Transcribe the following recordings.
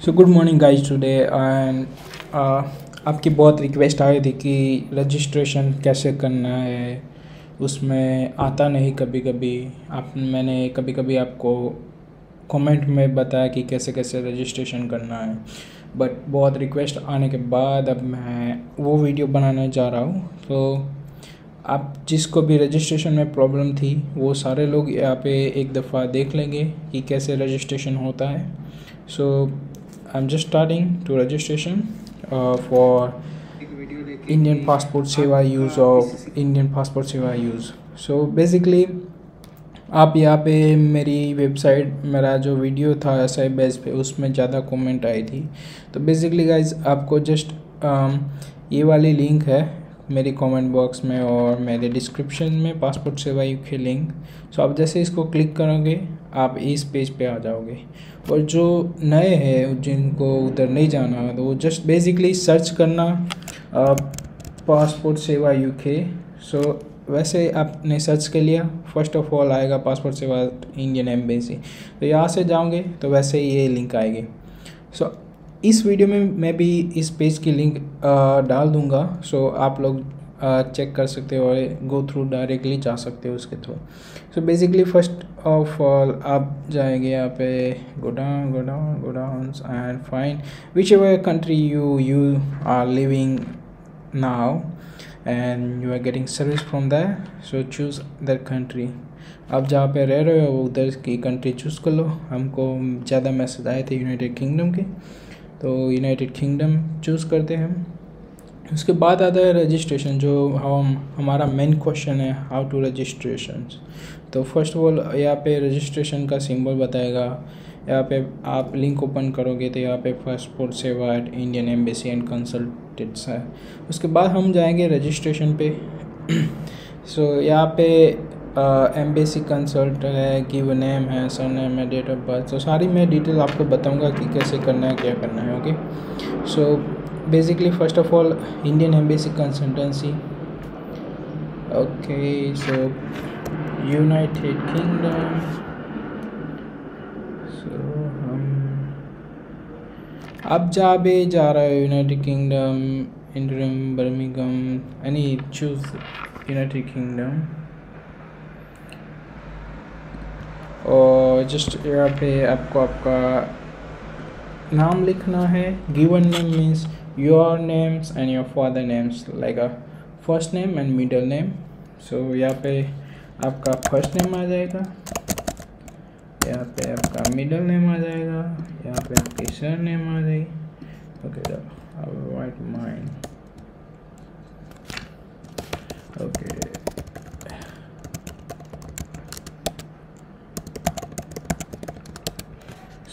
So good morning guys today and आपकी बहुत request आई थी कि रजिस्ट्रेशन कैसे करना है, उसमें आता नहीं कभी कभी आप, मैंने कभी कभी आपको कमेंट में बताया कि कैसे कैसे रजिस्ट्रेशन करना है। बट बहुत रिक्वेस्ट आने के बाद अब मैं वो वीडियो बनाने जा रहा हूँ। तो आप जिसको भी रजिस्ट्रेशन में प्रॉब्लम थी, वो सारे लोग यहाँ पे एक दफ़ा देख लेंगे कि कैसे रजिस्ट्रेशन होता है। So I am just starting to registration for Indian passport Seva use of Indian passport Seva use so basically आप यहाँ पे मेरी वेबसाइट मेरा जो वीडियो था एस आई बेस पे उसमें ज़्यादा कमेंट आई थी. तो बेसिकली गाइज़ आपको जस्ट um, ये वाली लिंक है मेरी कमेंट बॉक्स में और मेरे डिस्क्रिप्शन में पासपोर्ट सेवा यू के लिंक सो आप जैसे इसको क्लिक करोगे आप इस पेज पे आ जाओगे। और जो नए हैं जिनको उधर नहीं जाना तो वो जस्ट बेसिकली सर्च करना passport Seva U K so वैसे आपने सर्च कर लिया। फ़र्स्ट ऑफ़ ऑल आएगा पासपोर्ट सेवा इंडियन एम्बेसी तो यहाँ से जाओगे तो वैसे ये लिंक आएगी। सो so, इस वीडियो में मैं भी इस पेज की लिंक डाल दूँगा सो आप लोग चेक कर सकते हो और गो थ्रू डायरेक्टली जा सकते हो उसके through. So basically first of all आप जाएँगे यहाँ पे go down go down go down and find whichever country you you are living now and you are getting service from there so choose that country आप जहाँ पे रह रहे हो, उधर की कंट्री चूज़ कर लो। हमको ज़्यादा मैसेज आए थे यूनाइटेड किंगडम के। तो यूनाइटेड किंगडम चूज़ करते हैं उसके बाद आता है रजिस्ट्रेशन जो हम हमारा मेन क्वेश्चन है हाउ टू रजिस्ट्रेशन तो फ़र्स्ट ऑफ़ ऑल यहाँ पे रजिस्ट्रेशन का सिंबल बताएगा। यहाँ पे आप लिंक ओपन करोगे तो यहाँ पे passport Seva at Indian embassy and consultants है। उसके बाद हम जाएँगे रजिस्ट्रेशन पे। सो so, यहाँ पे एम्बेसी कंसल्ट है गिव नेम है सर नेम है डेट ऑफ़ बर्थ तो सारी मैं डिटेल आपको बताऊँगा कि कैसे करना है, क्या करना है okay so basically first of all Indian embassy consultancy okay so United Kingdom so हम अब जहाँ भी जा रहा है United Kingdom Indian Birmingham any choose United Kingdom और जस्ट यहाँ पे आपको आपका नाम लिखना है। Given name means your names and your father names like a first name and middle name so यहाँ पे आपका फ़र्स्ट नेम आ जाएगा। यहाँ पे आपका मिडल नेम आ जाएगा। यहाँ पे आपकी सर नेम आ जाएगी okay right mind okay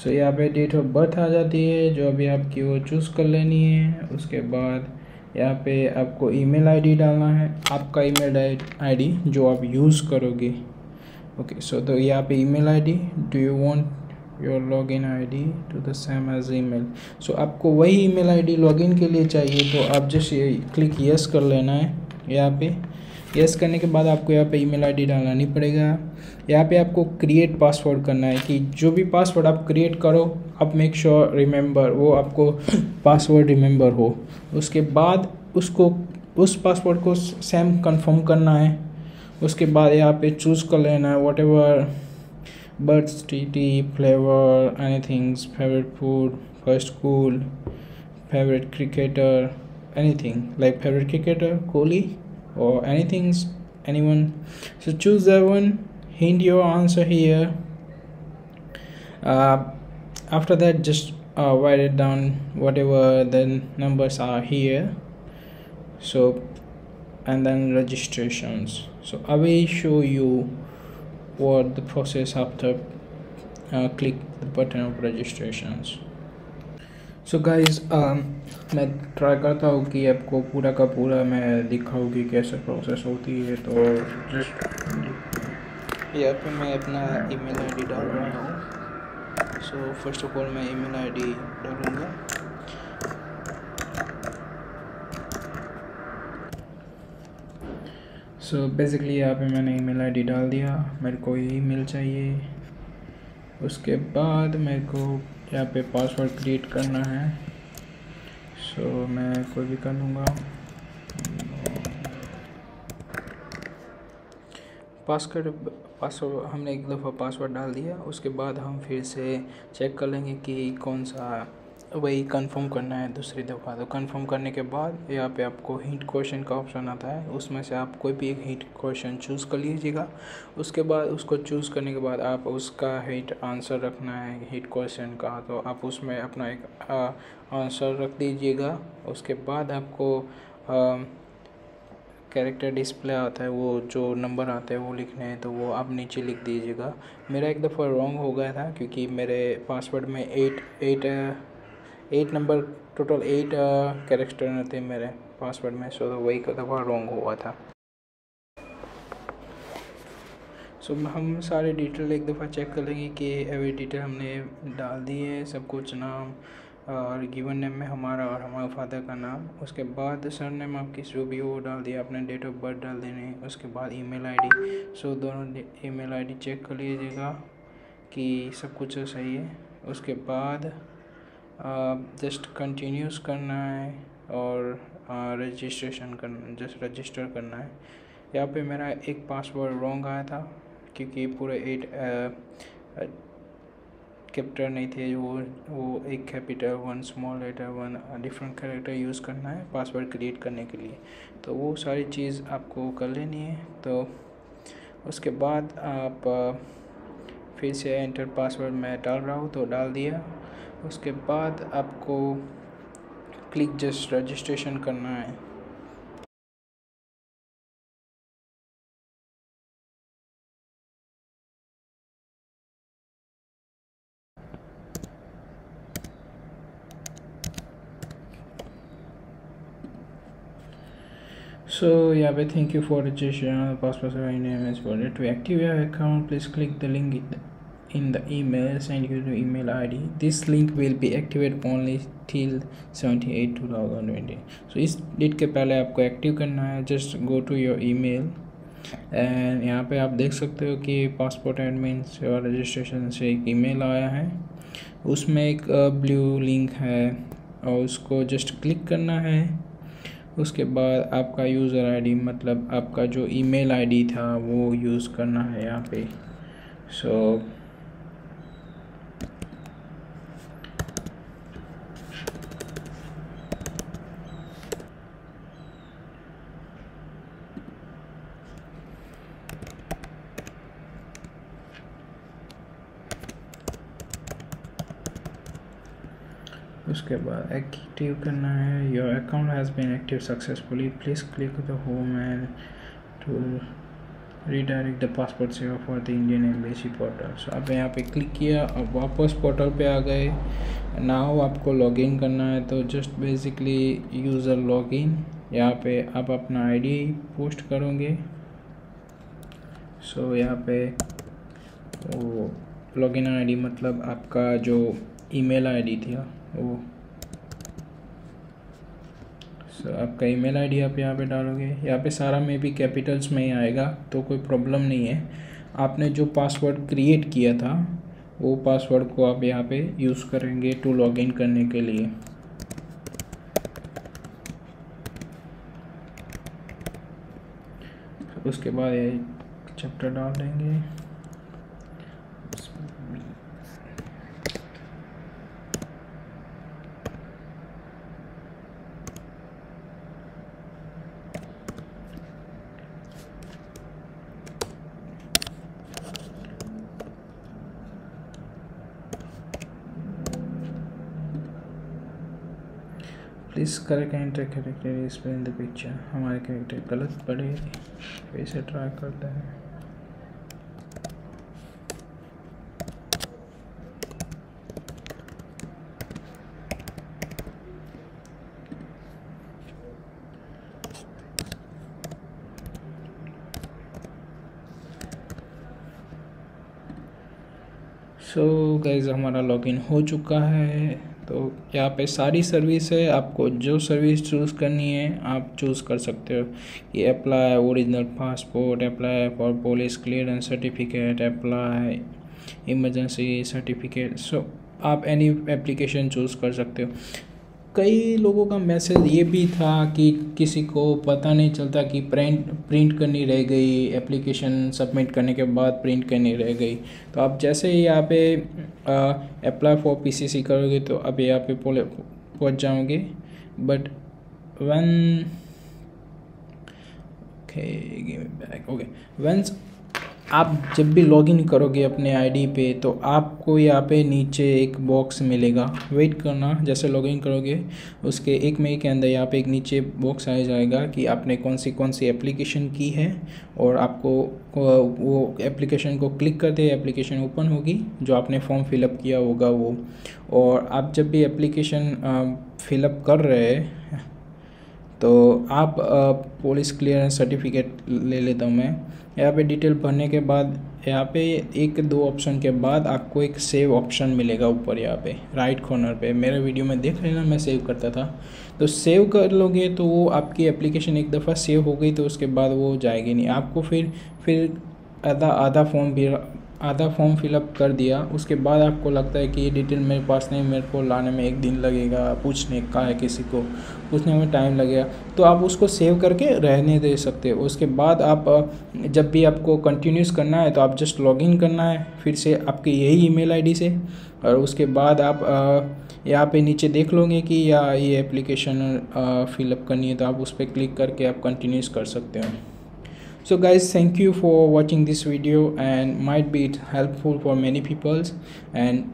so यहाँ पे डेट ऑफ़ बर्थ आ जाती है, जो अभी आपकी वो चूज़ कर लेनी है। उसके बाद यहाँ पे आपको ईमेल आईडी डालना है। आपका ईमेल आईडी जो आप यूज़ करोगे। ओके सो तो यहाँ पे email ID do you want your login ID to the same as email so आपको वही ईमेल आईडी लॉगिन के लिए चाहिए तो आप जस्ट ये क्लिक यस कर लेना है यहाँ पे। यस करने के बाद आपको यहाँ पे ईमेल आईडी डालना नहीं पड़ेगा। यहाँ पे आपको क्रिएट पासवर्ड करना है कि जो भी पासवर्ड आप क्रिएट करो, आप मेक श्योर रिमेंबर वो आपको पासवर्ड रिमेंबर हो। उसके बाद उसको, उस पासवर्ड को सेम कंफर्म करना है। उसके बाद यहाँ पे चूज़ कर लेना है whatever birth tea flavour any things favourite food first school favourite cricketer anything like favourite cricketer Kohli और or anything, anyone. So choose that one. Hint your answer here uh, after that just uh, write it down whatever the numbers are here so and then registrations so I will show you what the process after uh, click the button of registrations so guys um, मैं try करता हूँ कि आपको पूरा का पूरा मैं दिखाऊँ कि कैसे प्रोसेस होती है तो जस्ट यहाँ पे मैं अपना ईमेल आईडी डाल रहा हूँ सो फ़र्स्ट ऑफ़ ऑल मैं ईमेल आईडी डालूँगा। सो बेसिकली यहाँ पे मैंने ईमेल आईडी डाल दिया। मेरे को ईमेल चाहिए। उसके बाद मेरे को यहाँ पे पासवर्ड क्रिएट करना है। सो so, मैं कोई भी कर लूँगा। पासवर्ड पासवर्ड हमने एक दफ़ा पासवर्ड डाल दिया, उसके बाद हम फिर से चेक कर लेंगे कि कौन सा वही कंफर्म करना है दूसरी दफ़ा। तो कंफर्म करने के बाद यहाँ पे आपको हिंट क्वेश्चन का ऑप्शन आता है, उसमें से आप कोई भी एक हिंट क्वेश्चन चूज़ कर लीजिएगा। उसके बाद, उसको चूज़ करने के बाद आप उसका हिट आंसर रखना है हिट क्वेश्चन का। तो आप उसमें अपना एक आंसर रख दीजिएगा, उसके बाद आपको कैरेक्टर डिस्प्ले आता है वो जो नंबर आते हैं वो लिखने हैं तो वो आप नीचे लिख दीजिएगा। मेरा एक दफ़ा रॉन्ग हो गया था क्योंकि मेरे पासवर्ड में eight eight eight number total eight character थे मेरे पासवर्ड में सो तो वही दफ़ा रॉन्ग हुआ था। सो so, हम सारे डिटेल एक दफ़ा चेक कर लेंगे कि एवरी डिटेल हमने डाल दी है सब कुछ नाम और गिवन नेम में हमारा और हमारे फादर का नाम। उसके बाद सर नेम आपकी जो भी वो डाल दिया आपने डेट ऑफ़ बर्थ डाल देने, उसके बाद ईमेल आईडी सो दोनों ईमेल आईडी चेक कर लीजिएगा कि सब कुछ सही है। उसके बाद जस्ट कंटिन्यूस करना है और रजिस्ट्रेशन करना जस्ट रजिस्टर करना है। यहाँ पे मेरा एक पासवर्ड रॉन्ग आया था, क्योंकि पूरे एट कैपिटल नहीं थे, वो वो एक capital one small letter one different character use करना है पासवर्ड क्रिएट करने के लिए। तो वो सारी चीज़ आपको कर लेनी है। तो उसके बाद आप फिर से एंटर पासवर्ड मैं डाल रहा हूँ तो डाल दिया। उसके बाद आपको क्लिक जस्ट रजिस्ट्रेशन करना है। So yeah but thank you for registration passport name is for to activate your account please click the link in the email send you the email id this link will be activated only till 78 2020 so इस date के पहले आपको active करना है just go to your email and यहाँ पे आप देख सकते हो कि पासपोर्ट एडमिन और रजिस्ट्रेशन से एक ईमेल आया है उसमें एक ब्लू लिंक है और उसको जस्ट क्लिक करना है उसके बाद आपका यूज़र आईडी मतलब आपका जो ईमेल आईडी था वो यूज़ करना है यहाँ पे। सो so, उसके बाद एक्टिव करना है। Your account has been active successfully please click the home and to redirect the passport Seva for the Indian embassy portal so आप यहाँ पे क्लिक किया। अब वापस पोर्टल पे आ गए। नाउ आपको लॉगिन करना है। तो जस्ट बेसिकली यूज़र लॉगिन यहाँ पे आप अपना आईडी पोस्ट करोगे। सो so, यहाँ पे वो लॉगिन आईडी मतलब आपका जो ईमेल आईडी थी। वो। सो आपका ईमेल आईडी आप यहाँ पे डालोगे। यहाँ पे सारा में भी कैपिटल्स में ही आएगा तो कोई प्रॉब्लम नहीं है। आपने जो पासवर्ड क्रिएट किया था, वो पासवर्ड को आप यहाँ पे यूज़ करेंगे टू लॉगिन करने के लिए। उसके बाद ये चैप्टर डाल देंगे। Please correct enter character is in the picture हमारे कैरेक्टर गलत पड़े फिर से ट्राई करते हैं। सो so, गाइज़ हमारा लॉगिन हो चुका है। तो यहाँ पे सारी सर्विस है, आपको जो सर्विस चूज़ करनी है, आप चूज़ कर सकते हो। ये apply original passport apply for police clearance certificate apply emergency certificate so आप एनी एप्लीकेशन चूज़ कर सकते हो। कई लोगों का मैसेज ये भी था कि किसी को पता नहीं चलता कि प्रिंट प्रिंट करनी रह गई एप्लीकेशन सबमिट करने के बाद प्रिंट करनी रह गई। तो आप जैसे ही यहाँ पे अप्लाई फॉर पीसीसी करोगे तो आप यहाँ पे पहुँच जाओगे। But one okay back okay once आप जब भी लॉगिन करोगे अपने आईडी पे तो आपको यहाँ पे नीचे एक बॉक्स मिलेगा। वेट करना, जैसे लॉगिन करोगे, उसके एक मई के अंदर यहाँ पे एक नीचे बॉक्स आ जाएगा कि आपने कौन सी कौन सी एप्लीकेशन की है और आपको वो एप्लीकेशन को क्लिक करते एप्लीकेशन ओपन होगी, जो आपने फॉर्म फिलअप किया होगा वो। और आप जब भी एप्लीकेशन फिलअप कर रहे हैं तो आप पुलिस क्लियरेंस सर्टिफिकेट ले लेता हूँ मैं। यहाँ पे डिटेल भरने के बाद यहाँ पे एक दो ऑप्शन के बाद आपको एक सेव ऑप्शन मिलेगा ऊपर यहाँ पे राइट कॉर्नर पे। मेरे वीडियो में देख लेना, मैं सेव करता था। तो सेव कर लोगे तो वो आपकी एप्लीकेशन एक दफ़ा सेव हो गई तो उसके बाद वो जाएगी नहीं। आपको फिर फिर आधा आधा फॉर्म भी आधा फॉर्म फिलअप कर दिया। उसके बाद आपको लगता है कि ये डिटेल मेरे पास नहीं, मेरे को लाने में एक दिन लगेगा, पूछने का है किसी को, पूछने में टाइम लगेगा। तो आप उसको सेव करके रहने दे सकते हो। उसके बाद आप जब भी आपको कंटिन्यूस करना है तो आप जस्ट लॉगिन करना है, फिर से आपके यही ईमेल आईडी से। और उसके बाद आप यहाँ पे नीचे देख लोगे कि या ये एप्लीकेशन फिलअप करनी है तो आप उस पर क्लिक करके आप कंटिन्यूस कर सकते हो। So guys thank you for watching this video and might be it helpful for many peoples. And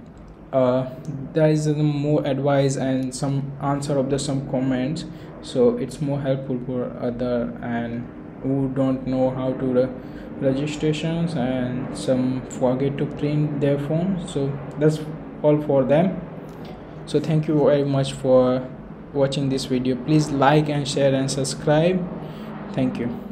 uh, there is more advice and some answer of the some comments. So it's more helpful for other and who don't know how to re registrations and some forget to print their phone. So that's all for them. So thank you very much for watching this video. Please like and share and subscribe. Thank you